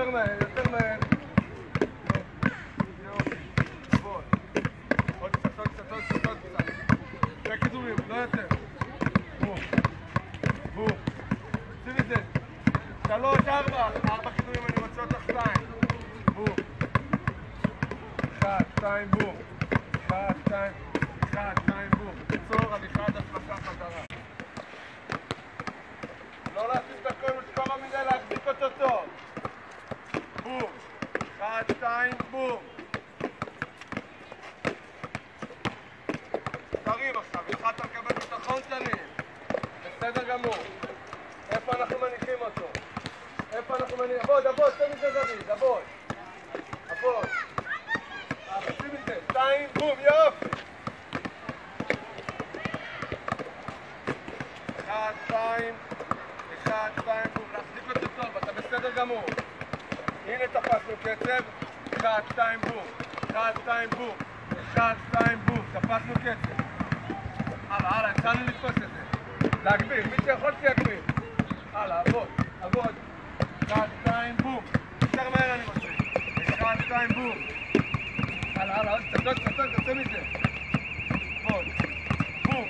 יותר מהר, יותר מהר. יופי. בוא. עוד קצת, עוד קצת, עוד קצת, עוד קצת. שתי כידורים, לא יותר. בום. בום. שים את זה. שלוש, ארבע. ארבע כידורים, אני רוצה אותך שתיים. בום. אחד, שתיים, בום. אחד, שתיים. אחד, שתיים, בום. עצור, הליכה עד השלושה חזרה. לא להסיס את הכל משקורה מדי, להחזיק אותו טוב. בום. אחד, שתיים, בום. תרים עכשיו, התחלת לקבל ביטחון תרים. בסדר גמור. איפה אנחנו מניחים אותו? איפה אנחנו מניחים? עבוד, עבוד, תן מזה זריז, עבוד. עבוד. אה, שים את זה. שתיים, בום, יופי. אחד, שתיים. אחד, שתיים, בום. להחזיק אותו טוב, אתה בסדר גמור. הנה תפסנו קצב. אחד, שתיים, בום. אחד, שתיים, בום. אחד, שתיים, בום. תפסנו קצב. הלאה, הלאה, התחלנו לתפוס את זה. להגביר, מי שיכול שיגביר. הלאה, עבוד, עבוד. אחד, שתיים, בום. יותר מהר אני רוצה. אחד, שתיים, בום. הלאה, הלאה, עוד קצת, עוד קצת, תצא מזה. עבוד. בום.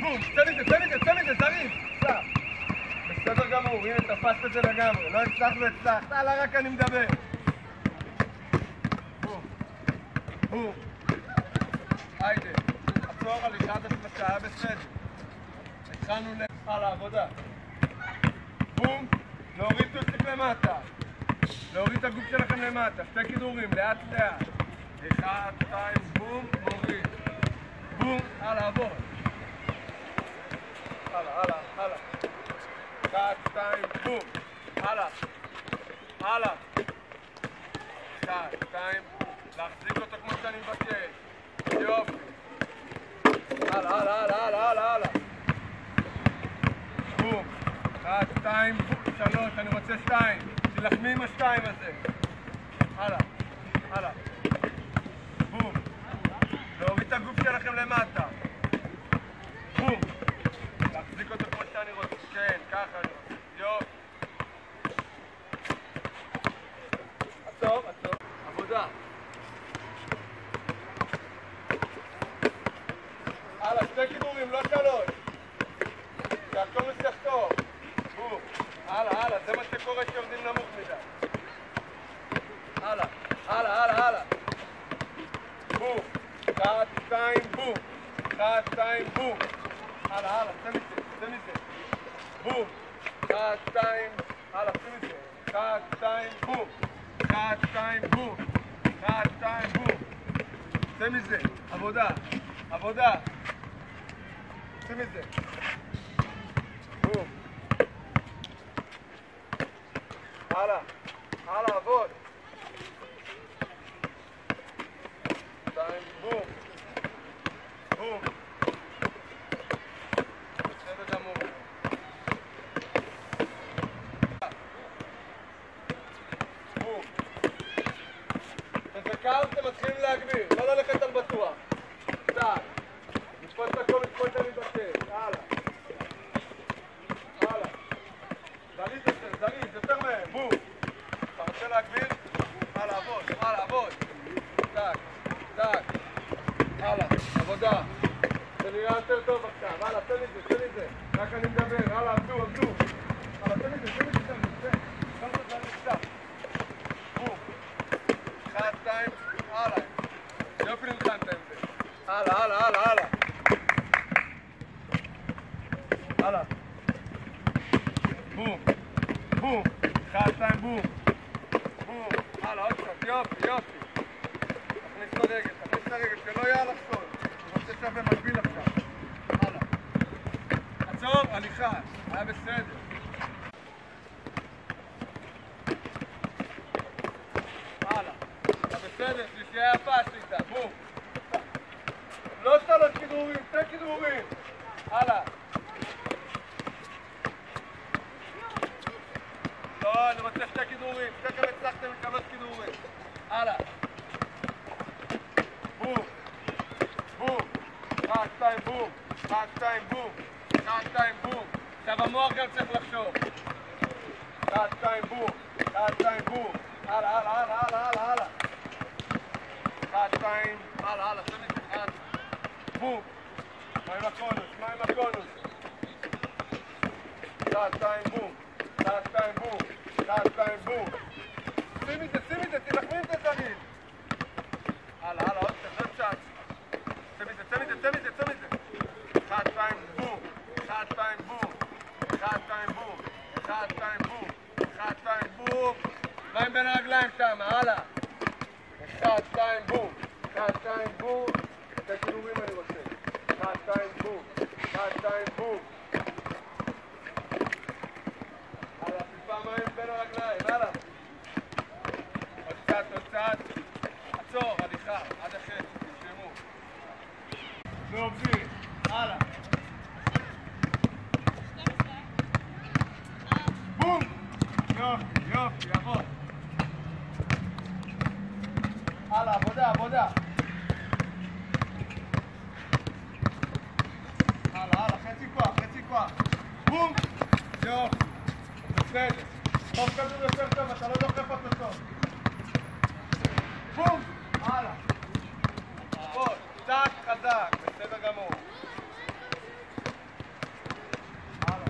בום, תצא מזה, תצא מזה, תצא מזה, זריז. בסדר גמור, הנה תפסת את זה לגמרי. לא הצלחנו, הצלחת. הלאה, רק אני מדבר. בום. בום. היידה. עצור על השלושה, היה בסדר. התחלנו ל... הלאה, עבודה. בום. להוריד טוסיק למטה. להוריד את הגוף שלכם למטה. שתי כידורים, לאט לאט. אחד, שתיים, בום, מוריד. בום, הלאה, עבור. הלאה, הלאה, הלאה. אחד, שתיים, בום. הלאה. הלאה. אחד, שתיים. להחזיק אותו כמו שאני מבקש. יופי. הלאה, הלאה, הלאה, הלאה, הלאה. אחד, שתיים, שלוש, אני רוצה שתיים. תילחמי עם השתיים הזה. הלאה, הלאה. בום. להוריד את הגוף שלכם למטה. בום. להחזיק אותו כמו שאני רוצה. כן, ככה אני רוצה. יופי. עצור, עצור. עבודה. הלאה, שתי כידורים, לא שלוש. שהכל מצליח טוב. בום. הלאה, שקורה כשיורדים נמוך מדי. הלאה, הלאה, הלאה, הלאה. בום. אחד, שתיים, בום. אחד, שתיים, בום. הלאה, הלאה, צא מזה, צא מזה. בום. אחד, שתיים, הלאה, שים את זה. אחד, שתיים, בום. אחד, שתיים, בום. אחד, שתיים, בום. צא מזה. עבודה. עבודה. צא מזה. בום. הלאה. הלאה, עבוד. שתיים, בום. בום. בסדר גמור. בום. כשזה קר אתם מתחילים להגביר, לא ללכת על בטוח. צעד. לתפוס את הכל כמו שאני מבקש. הלאה. הלאה. זריז יותר, זריז, יותר מהר. בום. אתה רוצה להגביר? הלאה, עבוד. הלאה, עבוד. טק, טק. הלאה, עבודה. זה נראה יותר טוב עכשיו. הלאה, תן לי את זה, תן לי את זה. רק אני מדבר. הלאה, עבדו, עבדו. הלאה, תן לי את זה, תן לי את זה. תן לי את זה. תן לי את זה, תן לי את זה. בום. אחד, שתיים, הלאה. יופי נלחמת עם זה. הלאה, הלאה, הלאה, הלאה. הלאה. בום. בום. אחד, שתיים, בום. בום. הלאה, עוד קצת. יופי, יופי. תכניס את הרגל, תכניס את הרגל, שלא יהיה אלכסון. אני רוצה שאתה במקביל עכשיו. הלאה. הליכה, היה בסדר. הלאה. אתה בסדר, שלישייה יפה עשית, בום. לא שלוש כדרורים. הלאה. לא, אני רוצה שתי כדרורים. תכף הצלחתם עם שלוש כדרורים. הלאה. בום. בום. אחד, שתיים, בום. אחד, שתיים, בום. אחד, שתיים, בום. עכשיו המוח גם צריך לחשוב. אחד, שתיים, בום. אחד, שתיים, בום. הלאה, הלאה, הלאה, הלאה, הלאה. אחד, שתיים, הלאה, הלאה. בום. מה עם הקונוס? מה עם הקונוס? אחד, שתיים, בום. אחד, שתיים, בום. אחד, שתיים, את זה, שימי את זה, תילחמי את זה תמיד. הלאה, הלאה, עוד בום. אחד, שתיים, בום. אחד, שתיים, בום. אחד, שתיים, בום. אחד, שתיים, בום. מה עם בין הרגליים שם? הלאה. אחד, שתיים, בום. אחד, שתיים, בום. שתי כדורים אני רוצה. שתיים, בום. אחד, שתיים, בום. הלאה, טיפה מים בין הרגליים, הלאה. עוד קצת, עוד קצת. עצור, הליכה, עד החץ. נו, בלי, הלאה. בום! יופי, יופי, יבוא. הלאה, עבודה, עבודה. הלאה, הלאה, חצי כוח, חצי כוח. בום! יופי. בסדר. חוף כדור יותר טוב, אתה לא דוחף אותו טוב. בום! הלאה. עוד, טאק חזק, בסדר גמור. הלאה.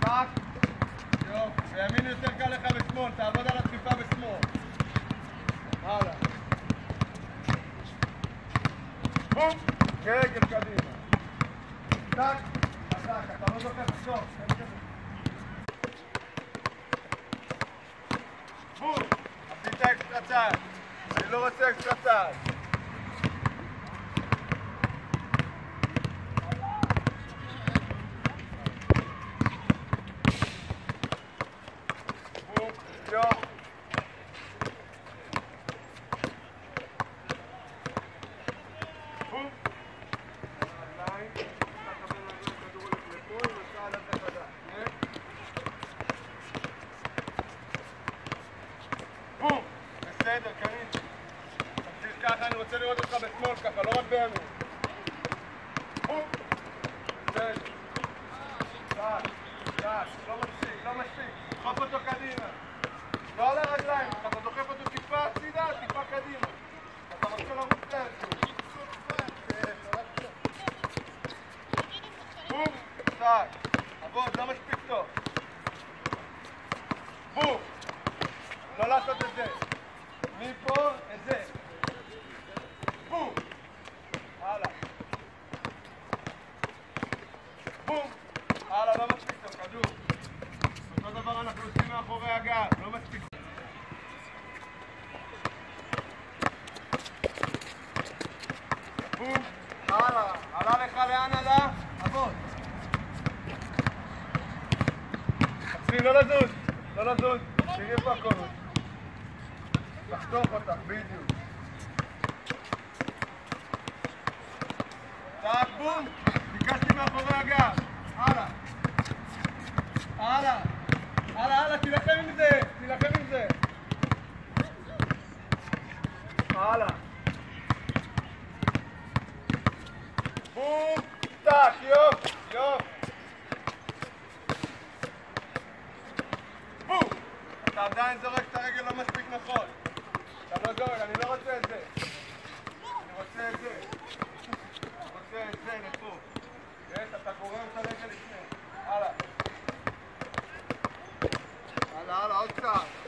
טאק. יופי. בימין יותר קל לך בשמאל, תעבוד על הדחיפה בשמאל. הלאה. בום! כרגל קדימה. טאק. חזק, אתה לא דוחף טוב. תן כזה. בום! עשית אקסטרה צעד. אני לא רוצה אקסטרה צעד. בום, יופי. בום. רגליים. אתה תקבל רגליים, כדור הולך לפה, עם השעל הזה חזק. כן? בום! בסדר, קניתי. תמשיך ככה, אני רוצה לראות אותך בשמאל ככה, לא רק בימין. בום! בסדר. טק, טק, לא מספיק, לא מספיק. דחוף אותו קדימה. לא על הרגליים, אתה דוחף אותו טיפה הצידה, טיפה קדימה. אתה רוצה לרוץ לאנשהו. בום! טק. עבוד, לא מספיק טוב. בום! לא לעשות את זה. מפה, את זה. בום! הלאה. בום! הלאה, לא מספיק טוב, כדור. אותו דבר אנחנו עושים מאחורי הגב, לא מספיק. בום! הלאה. עלה לך לאן עלה? עבוד. עצרי, לא לזוז. לא לזוז. תראי איפה הקולות. לחתוך אותך, בדיוק. טאק בום! ביקשתי מאחורי הגב. הלאה. הלאה. הלאה, הלאה, תילחם עם זה. תילחם עם זה. הלאה. בום! טאק, יופי, יופי. בום! אתה עדיין זורק את הרגל לא מספיק נכון. אתה לא זורק, אני לא רוצה את זה. אני רוצה את זה. אני רוצה את זה לפה. יש, אתה גורר את הרגל לפני. הלאה. הלאה, הלאה, עוד קצת.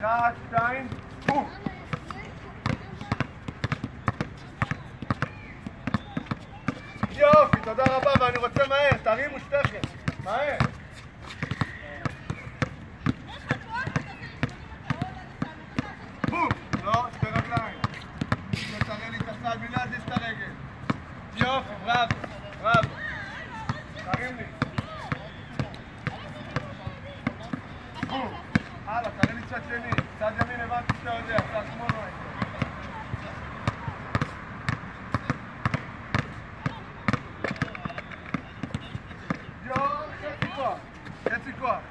אחת, שתיים, יופי, תודה רבה, ואני רוצה מהר, תרימו שתיכם, מהר. c'est quoi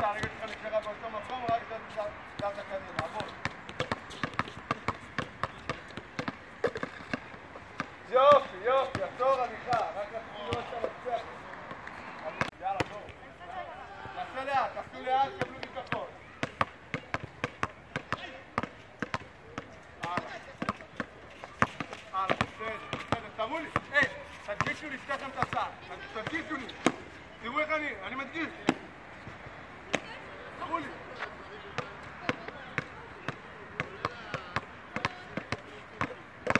ראית הרגל שלך נשארה באותו מקום, רק זזת קדימה. עבוד. יופי, יופי, עצור הליכה, רק רציתי לראות שאתה מצליח. יאללה, בואו. תעשה לאט, תעשו לאט, קבלו ביטחון. הלאה. בסדר, בסדר, תראו לי, היי, תדגישו לי שתיכם את הסל, תדגישו לי. תראו איך אני, אני מדגיש. תראו לי.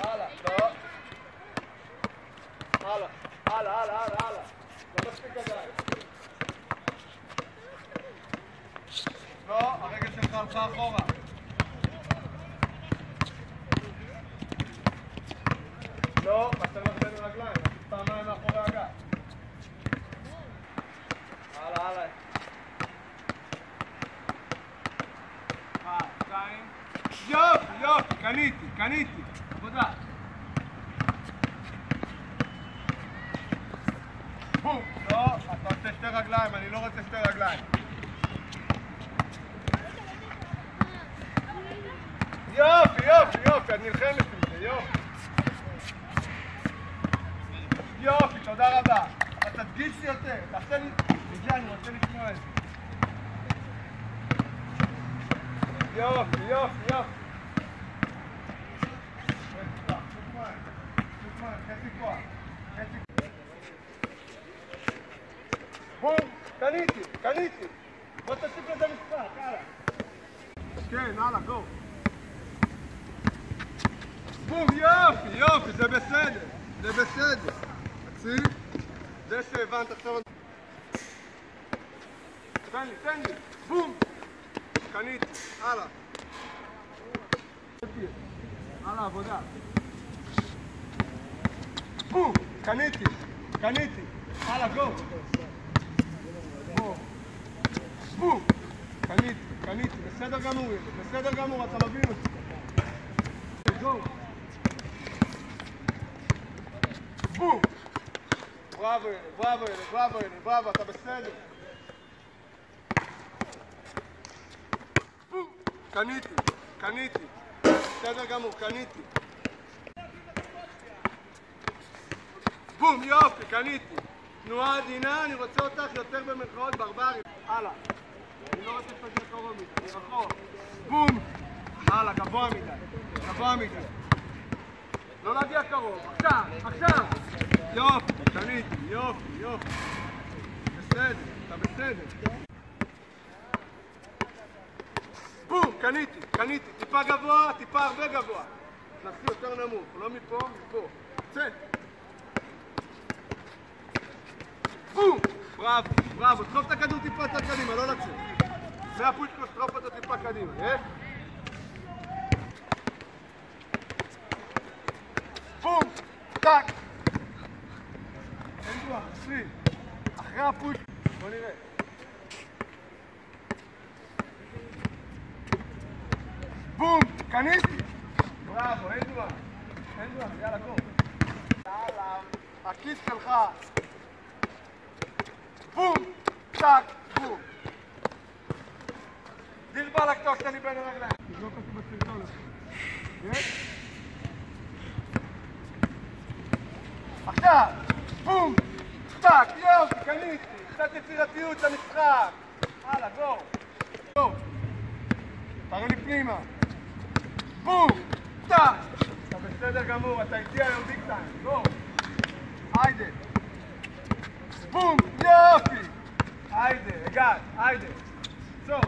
הלאה, לא. הלאה, הלאה, הלאה, הלאה, הלאה. לא מספיק עדיין. לא, הרגל שלך הלכה אחורה. לא, חסר לך בין הרגליים, עשית פעמיים מאחורי הגב. הלאה, הלאה. אחד, שתיים. יופי, יופי, קניתי, קניתי. עבודה. בום. לא, אתה רוצה שתי רגליים, אני לא רוצה שתי רגליים. יופי, יופי, יופי, את נלחמת עם זה, יופי. יופי, תודה רבה. אבל תדגיש לי יותר, תעשה לי... זה אני רוצה לשמוע את זה. יופי, יופי, יופי. חצי כוח, חצי כוח, בום, קניתי, קניתי. בוא תוסיף לזה משחק, הלאה. כן, הלאה, גו. בום, יופי, יופי, זה בסדר, זה בסדר. תקשיב, זה שהבנת עכשיו... תן לי, תן לי, בום. קניתי, הלאה. הלאה, עבודה. בום, קניתי, קניתי. הלאה, גו. בום. בום. קניתי, קניתי, בסדר גמור, בסדר גמור, אתה מבין אותי. גו. בום. בראבו, בראבו, בראבו, בראבו, אתה בסדר. בום. קניתי, קניתי. בסדר גמור, קניתי. בום, יופי, קניתי. תנועה עדינה, אני רוצה אותך יותר במרכאות ברברית. הלאה. אני לא רחוק. בום. הלאה, גבוה מדי. גבוה מדי. לא להגיע קרוב. עכשיו, עכשיו. יופי, קניתי, יופי, יופי. בסדר, אתה בסדר. בום, קניתי, קניתי. טיפה גבוה, טיפה הרבה גבוה. תנסי יותר נמוך, לא מפה, מפה. צא. בום! בראבו, בראבו. דחוף את הכדור טיפה יותר קדימה, לא לצאת. מהפושקוס, דחוף אותו טיפה קדימה, יש? בום! טאק! אין כוח, תעשי. אחרי הפוש... בוא נראה. בום! קניתי! בראבו, אין דואר. אין דואר, יאללה, גו. יאללה. הכיס שלך. טאק, בום. דיר באלק תוך שאני בין הרגליים. תזרוק אותי בסרטון. יש? עכשיו, בום, טאק, יופי, קניתי, קצת יצירתיות למשחק. הלאה, גו. גו. תראו לי פנימה. בום, טאק. אתה בסדר גמור, אתה איתי היום ביג טיים, גו. היידה. בום, יופי. היידה, הגעת, היידה. עצור.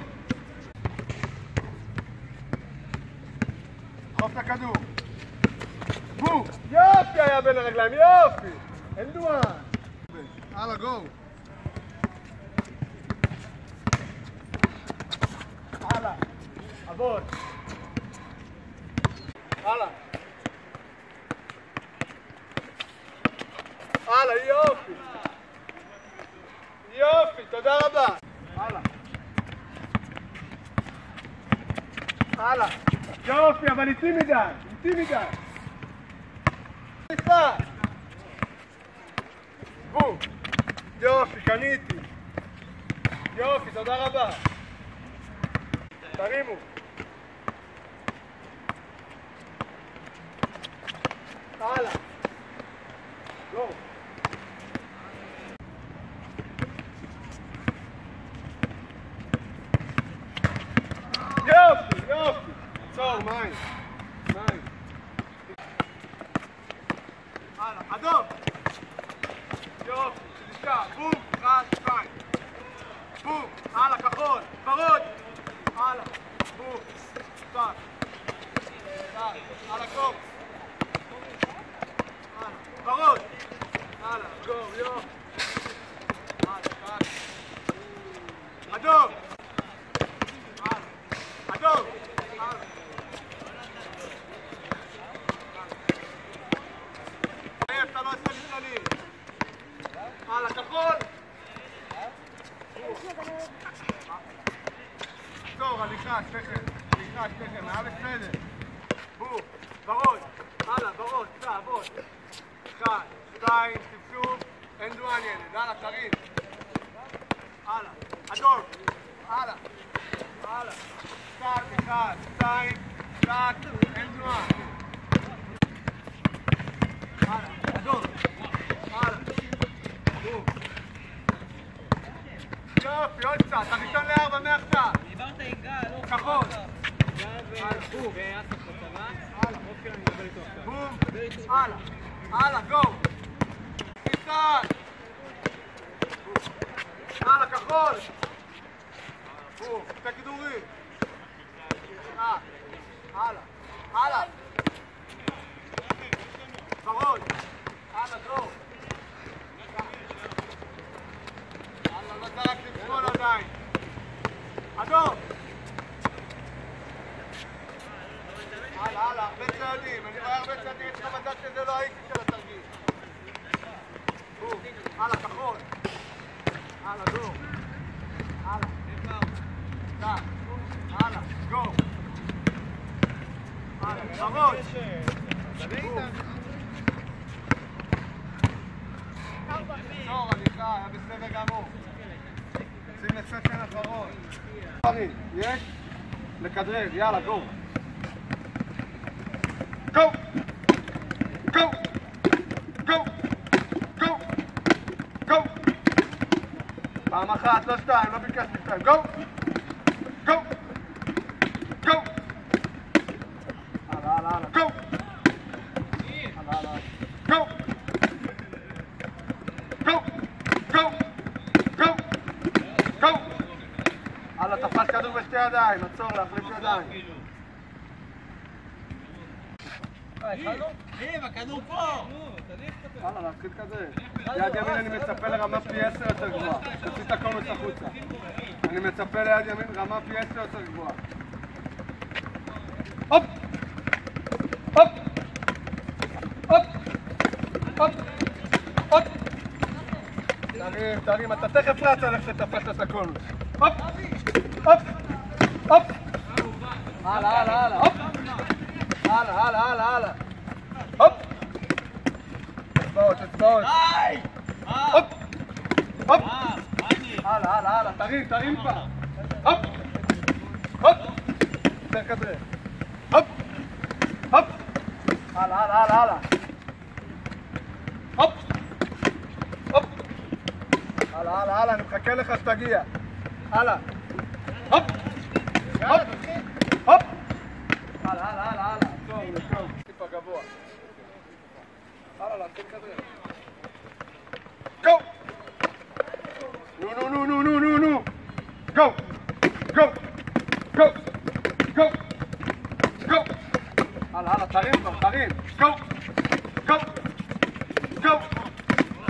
דחוף את הכדור. בום! יופי היה בין הרגליים, יופי! אין דואן! הלאה, גו! הלאה, עבוד! הלאה! הלאה, יופי! יופי, תודה רבה! הלאה! הלאה! יופי, אבל איטי מדי! איטי מדי! יופי, קניתי! יופי, תודה רבה! תרימו! הלאה! גו! יופי, יופי! עצור, מים! מים! הלאה, אדום! יופי, שלישה, בום, אחד, שתיים. בום, הלאה, כחול, ורוד. הלאה, בום, טאק. טאק, הלאה, קוק. הלאה, ורוד. הלאה, go, יופי. הלאה, טאק. אדום! הלאה, אדום! הלאה. מאיר, אתה לא עושה לי כללים. הלאה, כחול! עצור, הליכה, שכם. הליכה, שכם, היה בסדר. בום, בראש. הלאה, בראש, סע, עבוד. אחד, שתיים, שוב, אין דואן ילד. הלאה, תרים. הלאה, אדום. הלאה. הלאה. טאק, אחד, שתיים, טאק, אין דואן. הלאה, אדום. הלאה. בום. יופי, עוד קצת, הראשון לארבע מעכשיו. דיברת עם גל, לא כחול. גל הלאה, בום. ואסף בצבא. הלאה. אופיר, אני מדבר איתו עכשיו. בום. דבר איתו. הלאה. הלאה, גו. ניסן. הלאה, כחול. בום. שתי כדורים. אה. הלאה. הלאה. ורוד. הלאה, גו. הלאה, לא זרקתי שמאל עדיין. אדום. הלאה, הלאה, הרבה צעדים, אני רואה הרבה צעדים, יש לך מזל יאללה. גו! גו! גו! גו! גו! פעם אחת, לא שתיים, לא ביקשתי שתיים. גו! גו! גו! הלאה, הלאה, הלאה. גו! הלאה, הלאה. גו! גו! גו! גו! גו! הלאה, תפס כדור בשתי ידיים, עצור, להחליף ידיים. ניב, הכדור פה! הלאה, להתחיל כזה. יד ימין אני מצפה לרמה פי עשר יותר גבוהה. תוציא את הקומץ החוצה. אני מצפה ליד ימין רמה פי עשר יותר גבוהה. הופ! הופ! הופ! הופ! הופ! תרים, תרים, אתה תכף רץ על איך שתפסת את הקומץ. הופ! הופ! הופ! הלאה, הלאה, הלאה, הופ! הלאה, הלאה, הלאה, הלאה. הופ! تتفاوت تتفاوت هوب! هوب! هلا هلا هلا. تغيير تغيير. بقى هوب! هوب! ده كده. هوب! هوب! هلا هلا هلا هلا. هوب! هوب! هلا هلا هلا. نبقى كالخ تشجيع هلا. هوب! هوب! הלאה, להתחיל כדרר. גו! נו, נו, נו, נו, נו, נו, נו. גו! גו! גו! גו! גו! הלאה, הלאה, תרים כבר, תרים. גו! גו! גו!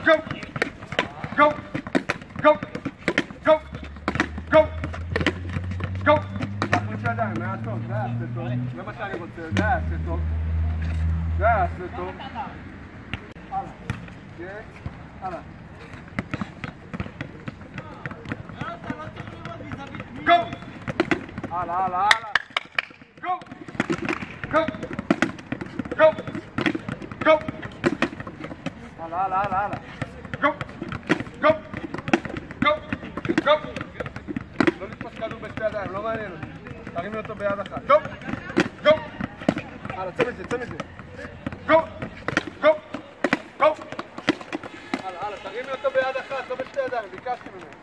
גו! גו! גו! גו! גו! גו! להחליף ידיים, היה טוב, זה היה עשה טוב. זה מה שאני רוצה, זה היה עשה טוב. זה היה עשה טוב. הלאה. הלאה. הלאה. גו! גו! גו! גו! הלאה, הלאה, הלאה, הלאה. גו! גו! גו! גו! לא לתפוס כדור בשתי ידיים, לא מעניין אותי. תרימי אותו ביד אחת. גו! גו! הלאה, צא מזה, צא מזה. גו! Dikkat gibi mi?